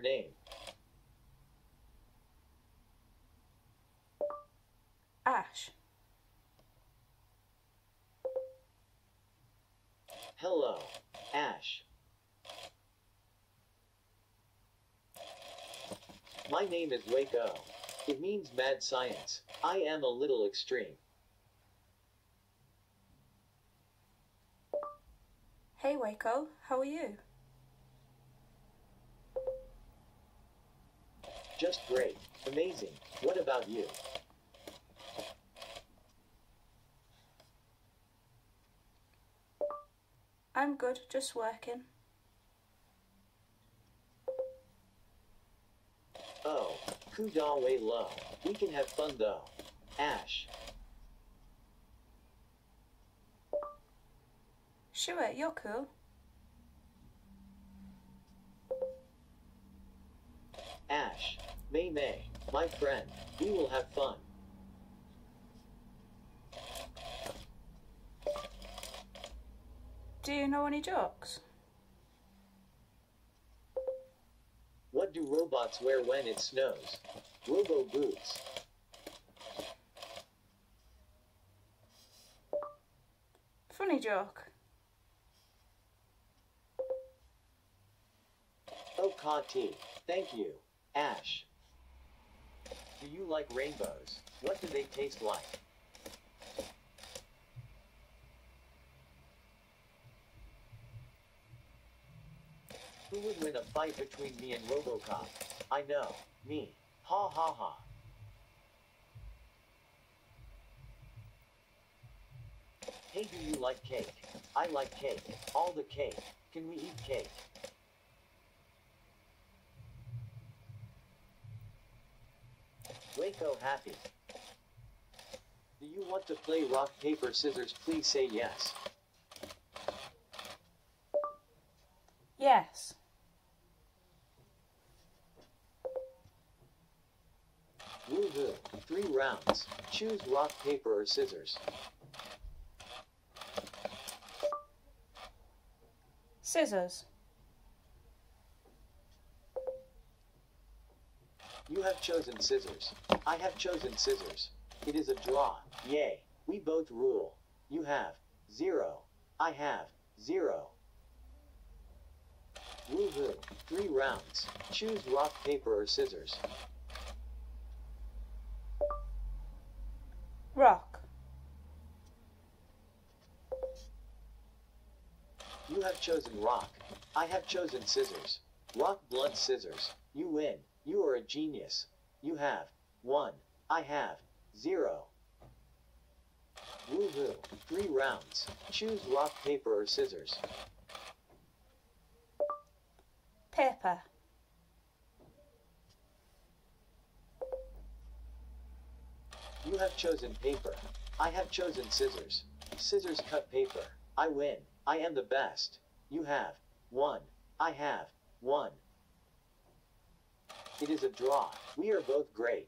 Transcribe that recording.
your name? Ash. Hello, Ash. My name is Waco. It means mad science. I am a little extreme. Hey Waco, how are you? Just great. Amazing. What about you? I'm good, just working. Oh, Kuda way low. We can have fun though. Ash. Sure, you're cool. Ash. May May. My friend. We will have fun. Do you know any jokes? What do robots wear when it snows? Robo boots. Funny joke. Oh, Kati. Thank you. Ash. Do you like rainbows? What do they taste like? Who would win a fight between me and Robocop? I know. Me. Ha ha ha. Hey, do you like cake? I like cake. All the cake. Can we eat cake? Happy. Do you want to play rock, paper, scissors? Please say yes. Yes. Woohoo. Three rounds. Choose rock, paper, or scissors. Scissors. You have chosen scissors. I have chosen scissors. It is a draw. Yay. We both rule. You have zero. I have zero. Woohoo. Three rounds. Choose rock, paper, or scissors. Rock. You have chosen rock. I have chosen scissors. Rock, blood, scissors. You win. You are a genius. You have one. I have zero. Woohoo. Three rounds. Choose rock, paper, or scissors. Paper. You have chosen paper. I have chosen scissors. Scissors cut paper. I win. I am the best. You have one. I have one. It is a draw. We are both great.